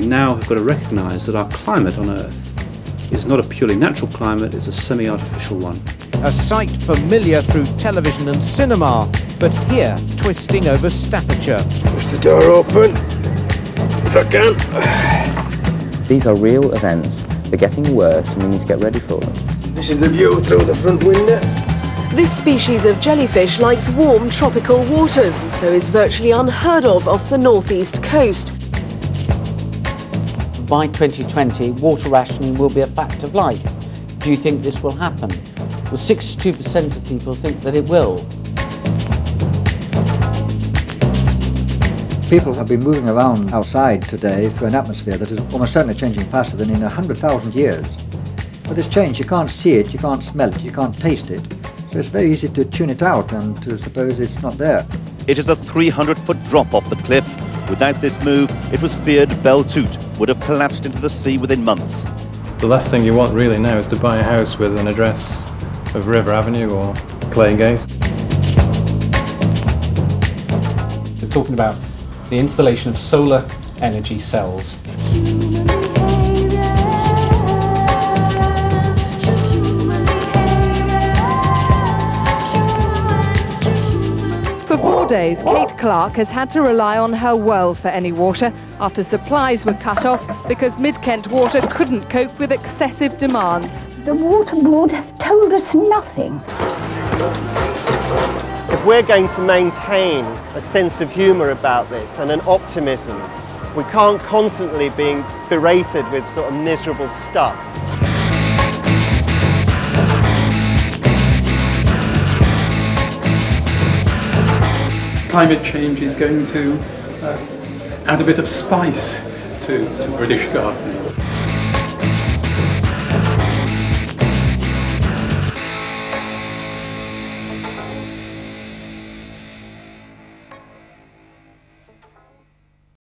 we now have got to recognise that our climate on Earth is not a purely natural climate, it's a semi-artificial one. A sight familiar through television and cinema, but here twisting over Staffordshire. Push the door open, if I can. These are real events. They're getting worse and we need to get ready for them. This is the view through the front window. This species of jellyfish likes warm tropical waters and so is virtually unheard of off the northeast coast. By 2020, water rationing will be a fact of life. Do you think this will happen? Well, 62% of people think that it will. People have been moving around outside today through an atmosphere that is almost certainly changing faster than in 100,000 years. But this change, you can't see it, you can't smell it, you can't taste it. So it's very easy to tune it out and to suppose it's not there. It is a 300 foot drop off the cliff. Without this move, it was feared Belle Toute would have collapsed into the sea within months. The last thing you want really now is to buy a house with an address of River Avenue or Claygate. We're talking about the installation of solar energy cells. Days, Kate Clark has had to rely on her well for any water after supplies were cut off because Mid-Kent Water couldn't cope with excessive demands. The Water Board have told us nothing. If we're going to maintain a sense of humour about this and an optimism, we can't constantly be berated with sort of miserable stuff. Climate change is going to uh, add a bit of spice to, to British gardening.